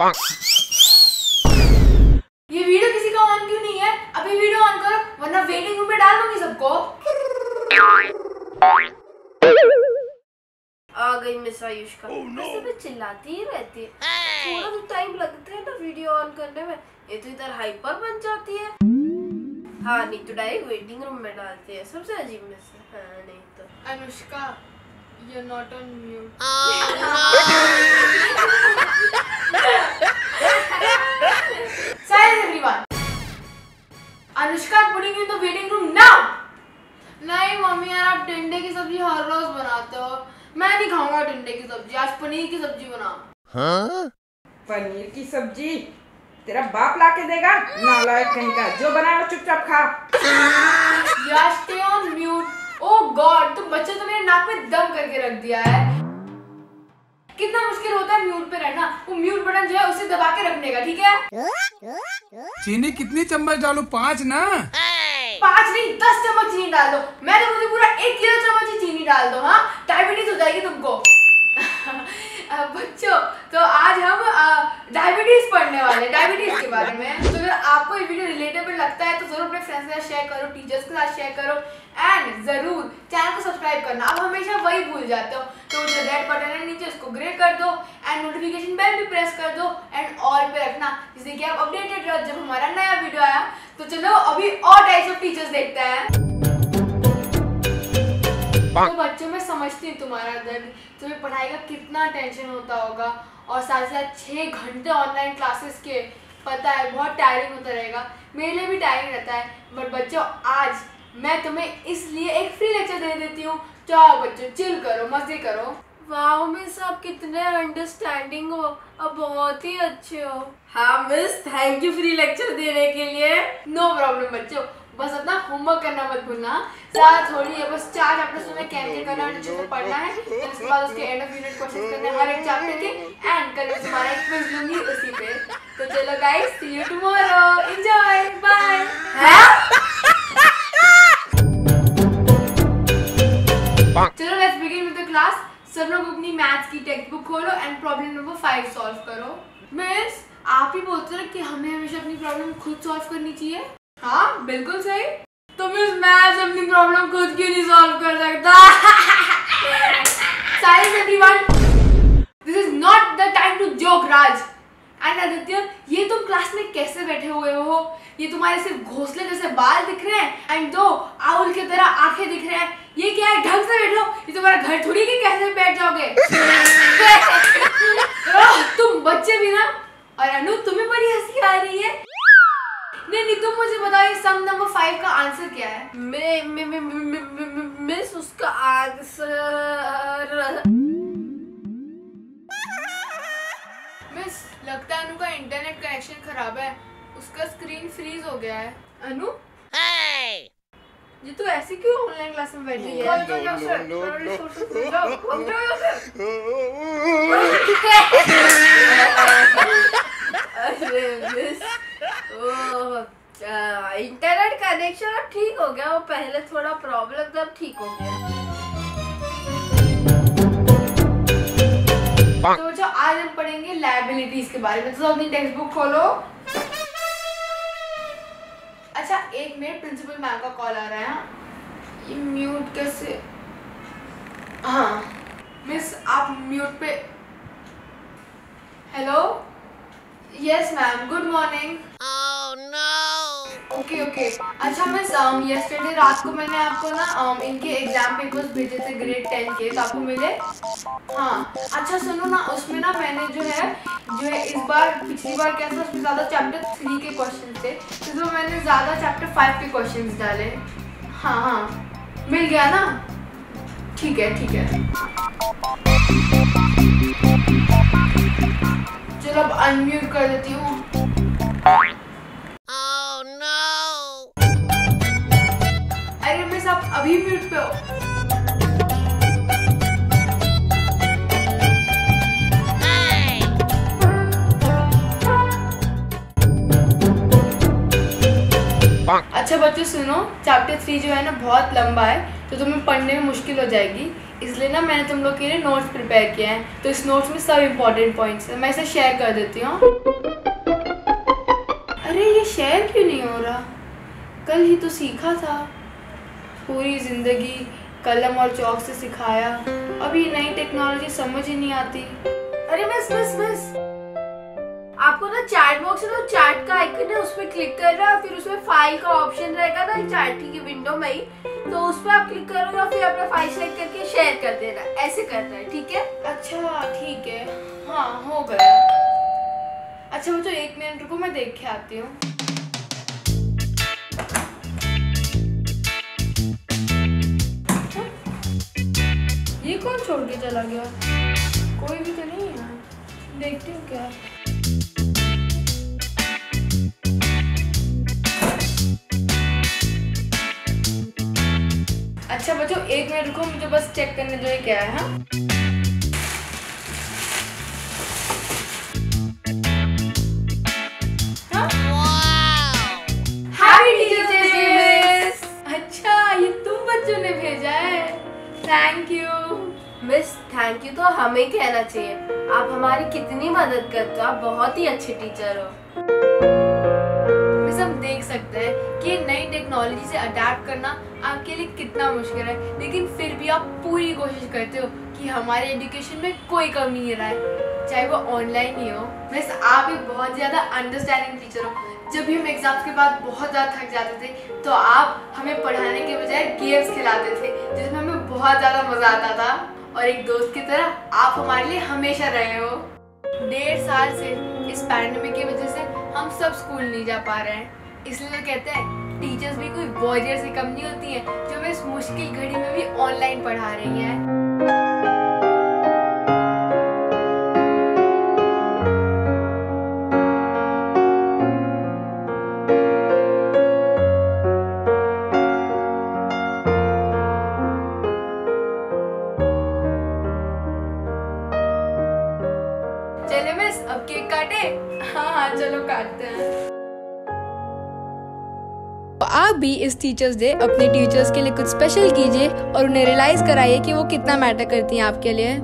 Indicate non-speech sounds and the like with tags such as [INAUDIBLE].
ये वीडियो किसी का ऑन क्यों नहीं है? अभी वीडियो ऑन करो वरना वेटिंग रूम में डाल दूँगी सबको। आ गई मिस आयुष का। वैसे भी चिल्लाती ही रहती है। थोड़ा तो टाइम लगता है ना वीडियो ऑन करने में। ये तो इधर हाइपर बन जाती है। हाँ नहीं तो डायरेक्ट वेटिंग रूम में डालते हैं। सबसे अजीब मिस है हाँ नहीं तो। Anushka you not on mute Silence बनाओ पनीर की सब्ज़ी तेरा बाप ला के देगा नालायक कहीं का जो बनाया चुपचाप खा। यार stay on mute oh God तुम बच्चे तो मेरे नाक में दम करके रख दिया है। कितना मुश्किल होता है म्यूट पे रहना। वो म्यूट बटन जो है उसे दबा के रखने का ठीक है? चीनी कितनी चम्मच डालो? पाँच ना? पाँच नहीं दस चम्मच चीनी डाल दो। मैं तो मुझे पूरा एक किलो चम्मच ही चीनी डाल दो हाँ? डायबिटीज़ हो जाएगी तुमको। बच्चों तो आज हम डायबिटीज़ पढ़ने वाले हैं डायबिटीज़ के बारे में। तो अगर आपको ये वीडियो रिलेटेबल लगता है तो ज़रूर अपने फ्रेंड्स के साथ शेयर करो टीचर्स के साथ शेयर करो एंड ज़रूर चैनल को सब्सक्राइब करना। आप हमेशा वही भूल जाते हो। तो जो रेड बटन है नीचे, उसको ग्रे कर दो एंड नोटिफिकेशन बेल भी प्रेस कर दो एंड ऑल पे रखना, जिससे कि आप अपडेटेड रहो। जब हमारा नया वीडियो आया तो चलो अभी और टाइप्स ऑफ़ टीचर्स देखते हैं। तो बच्चों में समझती हूँ तुम्हारा दर्द। तुम्हें पढ़ाई का कितना टेंशन होता होगा। और साथ ही साथ छः घंटे ऑनलाइन क्लासेस के पता है बहुत टायरिंग होता रहेगा। मेरे लिए भी टायरिंग रहता है। बट बच्चों आज मैं तुम्हें इसलिए एक फ्री लेक्चर दे देती हूँ। जाओ बच्चों चिल करो मज़े करो। वाह मिस आप कितने अंडरस्टैंडिंग हो। अब बहुत ही अच्छे हो। हाँ miss thank you free lecture देने के लिए। नो प्रॉब्लम बच्चों। बस अपना होमवर्क करना मत भूलना। ज़्यादा थोड़ी है बस चार चैप्टर्स में कैंसिल करना और अच्छे से पढ़ना है। फिर उसके बाद उसके एंड ऑफ़ यूनिट क्वेश्चन करने हर एक चैप्टर के एंड कल मैं तुम्हारा एक क्विज लूँगी उसी पे। तो चलो guys see you tomorrow enjoy bye चलो let's begin with the class सब लोग अपनी मैथ्स की टेक्स्ट बुक खोलो and problem number five solve करो। मिस आप ही बोलते हो कि हमें हमेशा अपनी प्रॉब्लम खुद सॉल्व करनी चाहिए? हाँ बिल्कुल सही। तो मिस, मैं अपनी प्रॉब्लम खुद क्यों नहीं सॉल्व कर सकता? Silence everyone this is not the time to joke Raj and Aditya ये तुम क्लास में कैसे बैठे हुए हो? ये तुम्हारे सिर्फ़ घोंसले जैसे बाल दिख रहे हैं एंड दो आउल की तरह आँखें दिख रहे हैं। ये क्या है? ढंग से बैठो। ये तुम्हारा घर थोड़ी कि कैसे बैठ जाओगे? [LAUGHS] तुम बच्चे भी ना? और अनु, तुम्हें बड़ी हँसी आ रही है। नहीं नहीं तुम मुझे बताओ ये सम नंबर फाइव का आंसर क्या है? मैं मैं मैं मैं- मैं- मैं- मिस उसका आंसर मिस लगता है अनु का इंटरनेट कनेक्शन खराब है। उसका स्क्रीन फ्रीज हो गया है। अनु? ये तो ऐसे क्यों ऑनलाइन क्लास में बैठी है? [LAUGHS] [LAUGHS] अरे मिस इंटरनेट कनेक्शन अब ठीक हो गया, वो पहले थोड़ा प्रॉब्लम था अब ठीक हो गया। तो जो आज हम पढ़ेंगे लाइबिलिटीज के बारे में। तो अपनी टेक्स्ट बुक खोलो। अच्छा एक मिनट प्रिंसिपल मैम का कॉल आ रहा है ये म्यूट कैसे? हाँ। मिस आप म्यूट पे hello yes ma'am good morning okay okay अच्छा मिस यस्टरडे रात को मैंने आपको ना um, इनके एग्ज़ाम पेपर्स भेजे थे ग्रेड टेन के तो आपको मिले। हाँ अच्छा सुनो ना उसमें ना मैंने जो है जो है इस बार पिछली बार क्या था उसमें ज़्यादा चैप्टर थ्री के क्वेश्चन थे तो इसमें मैंने ज़्यादा चैप्टर फाइव के क्वेश्चन डाले। हाँ हाँ। मिल गया ना? ठीक है ठीक है। चलो अब अनम्यूट कर देती हूँ। अभी म्यूट पे हो। अच्छा बच्चों सुनो चैप्टर थ्री जो है ना बहुत लंबा है तो तुम्हें पढ़ने में मुश्किल हो जाएगी। इसलिए ना मैंने तुम लोग के लिए नोट्स प्रिपेयर किए हैं। तो इस नोट्स में सब इम्पोर्टेंट पॉइंट्स हैं। मैं इसे शेयर कर देती हूँ। अरे, ये शेयर क्यों नहीं हो रहा? कल ही तो सीखा था। पूरी ज़िंदगी कलम और चौक से सिखाया। ये नई टेक्नोलॉजी समझ ही नहीं आती। अरे मिस मिस मिस आपको ना चैट बॉक्स है ना चैट का आइकन है उस पर क्लिक करना है फिर उसमें फ़ाइल का ऑप्शन रहेगा ना चैट की विंडो में ही। तो उस पर आप क्लिक करोगे और फिर अपना फ़ाइल सेलेक्ट करके शेयर कर देना। ऐसे करना है, ठीक है? अच्छा ठीक है। हाँ हो गया। अच्छा मुझे एक मिनट रुको, मैं देख के आती हूँ। छोड़ के चला गया। कोई भी तो नहीं है देखती हूँ क्या अच्छा बच्चों एक मिनट रुको मुझे बस चेक करने दो ये क्या है हाँ? हैप्पी अच्छा ये तुम बच्चों ने भेजा है। Thank you miss thank you तो हमें कहना चाहिए। आप हमारी कितनी मदद करते हो, आप बहुत ही अच्छे टीचर हो। बस हम देख सकते हैं कि नई टेक्नोलॉजी से अडेप्ट करना आपके लिए कितना मुश्किल है, लेकिन फिर भी आप पूरी कोशिश करते हो कि हमारे एजुकेशन में कोई कमी नहीं रहा है चाहे वो ऑनलाइन ही हो। मिस, आप एक बहुत ज़्यादा अंडरस्टैंडिंग टीचर हो। जब भी हम एग्ज़ाम्स के बाद बहुत ज़्यादा थक जाते थे तो आप हमें पढ़ाने के बजाय गेम्स खिलाते थे, जिसमें हमें बहुत ज़्यादा मज़ा आता था। और एक दोस्त की तरह आप हमारे लिए हमेशा रहे हो। डेढ़ साल से इस पैंडमिक की वजह से हम सब स्कूल नहीं जा पा रहे हैं। इसलिए तो कहते हैं टीचर्स भी कोई वॉरियर से कम नहीं होती हैं जो हमें इस मुश्किल घड़ी में भी ऑनलाइन पढ़ा रही हैं। अब केक काटे? हाँ हाँ चलो काटते हैं। तो आप भी इस टीचर्स डे अपने टीचर्स के लिए कुछ स्पेशल कीजिए और उन्हें रियलाइज़ कराइए कि वो कितना मैटर करती हैं आपके लिए।